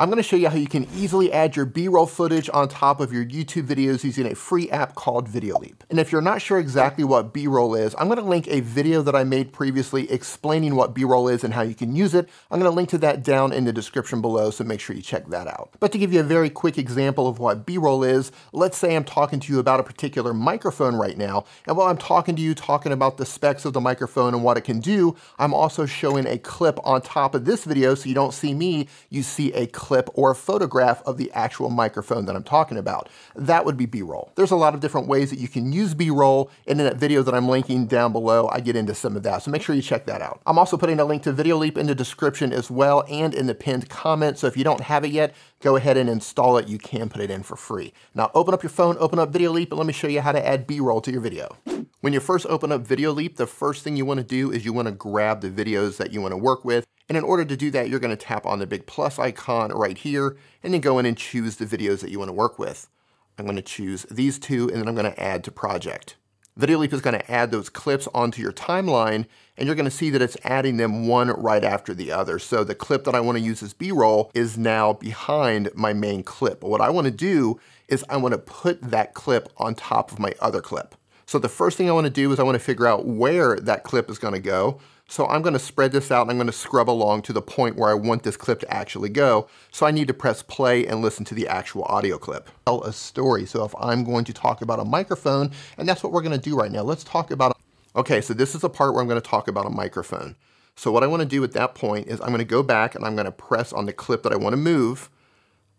I'm gonna show you how you can easily add your B-roll footage on top of your YouTube videos using a free app called Videoleap. And if you're not sure exactly what B-roll is, I'm gonna link a video that I made previously explaining what B-roll is and how you can use it. I'm gonna link to that down in the description below, so make sure you check that out. But to give you a very quick example of what B-roll is, let's say I'm talking to you about a particular microphone right now, and while I'm talking to you, talking about the specs of the microphone and what it can do, I'm also showing a clip on top of this video so you don't see me, you see a clip clip or a photograph of the actual microphone that I'm talking about. That would be B-roll. There's a lot of different ways that you can use B-roll, and in that video that I'm linking down below, I get into some of that, so make sure you check that out. I'm also putting a link to Videoleap in the description as well and in the pinned comment, so if you don't have it yet, go ahead and install it. You can put it in for free. Now open up your phone, open up Videoleap, and let me show you how to add B-roll to your video. When you first open up Videoleap, the first thing you wanna do is you wanna grab the videos that you wanna work with. And in order to do that, you're gonna tap on the big plus icon right here, and then go in and choose the videos that you wanna work with. I'm gonna choose these two, and then I'm gonna add to project. Videoleap is gonna add those clips onto your timeline, and you're gonna see that it's adding them one right after the other. So the clip that I wanna use as B-roll is now behind my main clip. But what I wanna do is I wanna put that clip on top of my other clip. So the first thing I wanna do is I wanna figure out where that clip is gonna go. So I'm gonna spread this out and I'm gonna scrub along to the point where I want this clip to actually go. So I need to press play and listen to the actual audio clip. Tell a story. So if I'm going to talk about a microphone, and that's what we're gonna do right now. Let's talk about, okay, so this is the part where I'm gonna talk about a microphone. So what I wanna do at that point is I'm gonna go back and I'm gonna press on the clip that I wanna move.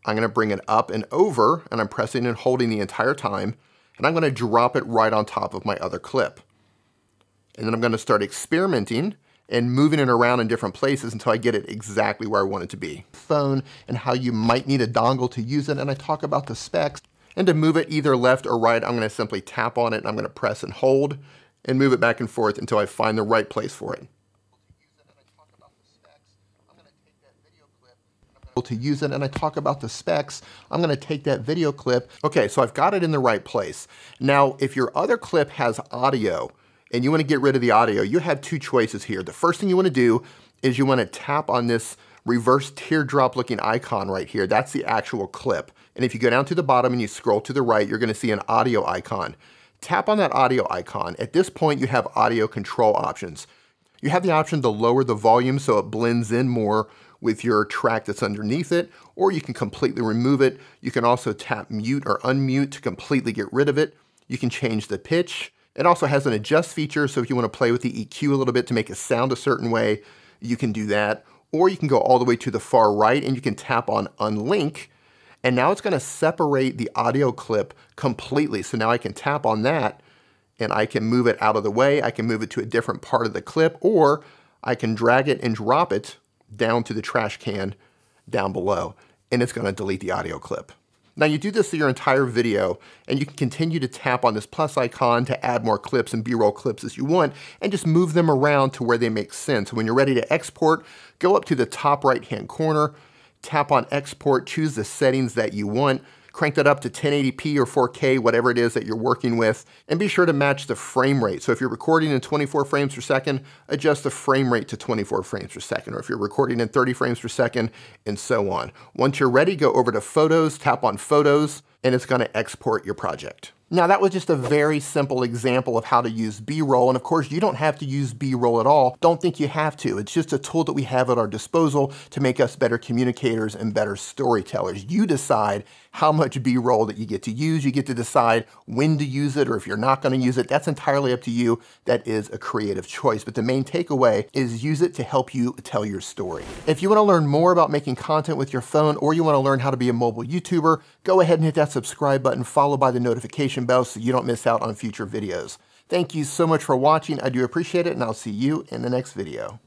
I'm gonna bring it up and over, and I'm pressing and holding the entire time, and I'm gonna drop it right on top of my other clip. And then I'm gonna start experimenting and moving it around in different places until I get it exactly where I want it to be. Phone and how you might need a dongle to use it, and I talk about the specs. And to move it either left or right, I'm gonna simply tap on it and I'm gonna press and hold and move it back and forth until I find the right place for it. To use it and I talk about the specs, I'm gonna take that video clip. Okay, so I've got it in the right place. Now, if your other clip has audio, and you wanna get rid of the audio, you have two choices here. The first thing you wanna do is you wanna tap on this reverse teardrop looking icon right here. That's the actual clip. And if you go down to the bottom and you scroll to the right, you're gonna see an audio icon. Tap on that audio icon. At this point, you have audio control options. You have the option to lower the volume so it blends in more with your track that's underneath it, or you can completely remove it. You can also tap mute or unmute to completely get rid of it. You can change the pitch. It also has an adjust feature, so if you want to play with the EQ a little bit to make it sound a certain way, you can do that. Or you can go all the way to the far right and you can tap on unlink, and now it's going to separate the audio clip completely. So now I can tap on that and I can move it out of the way. I can move it to a different part of the clip, or I can drag it and drop it down to the trash can down below, and it's going to delete the audio clip. Now you do this through your entire video and you can continue to tap on this plus icon to add more clips and B-roll clips as you want and just move them around to where they make sense. When you're ready to export, go up to the top right hand corner, tap on export, choose the settings that you want, crank that up to 1080p or 4K, whatever it is that you're working with, and be sure to match the frame rate. So if you're recording in 24 frames per second, adjust the frame rate to 24 frames per second, or if you're recording in 30 frames per second, and so on. Once you're ready, go over to Photos, tap on Photos, and it's gonna export your project. Now that was just a very simple example of how to use B-roll, and of course you don't have to use B-roll at all. Don't think you have to. It's just a tool that we have at our disposal to make us better communicators and better storytellers. You decide how much B-roll that you get to use. You get to decide when to use it or if you're not gonna use it. That's entirely up to you. That is a creative choice. But the main takeaway is use it to help you tell your story. If you wanna learn more about making content with your phone or you wanna learn how to be a mobile YouTuber, go ahead and hit that subscribe button followed by the notification bell so you don't miss out on future videos. Thank you so much for watching. I do appreciate it and I'll see you in the next video.